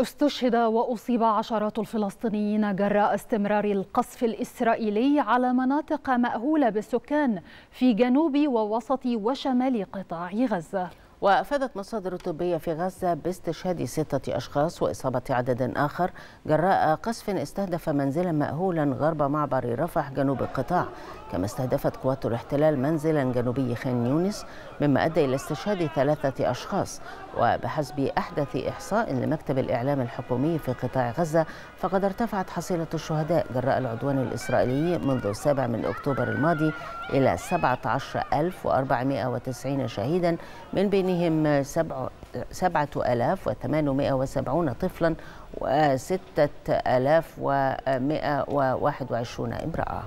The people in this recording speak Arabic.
استشهد وأصيب عشرات الفلسطينيين جراء استمرار القصف الإسرائيلي على مناطق مأهولة بالسكان في جنوب ووسط وشمال قطاع غزة. وأفادت مصادر طبية في غزة باستشهاد ستة أشخاص وإصابة عدد آخر. جراء قصف استهدف منزلا مأهولا غرب معبر رفح جنوب القطاع. كما استهدفت قوات الاحتلال منزلا جنوبي خان يونس مما أدى إلى استشهاد ثلاثة أشخاص. وبحسب أحدث إحصاء لمكتب الإعلام الحكومي في قطاع غزة فقد ارتفعت حصيلة الشهداء. جراء العدوان الإسرائيلي منذ السابع من أكتوبر الماضي إلى 17490 شهيدا من بينهم 7870 طفلا و6121 امرأة.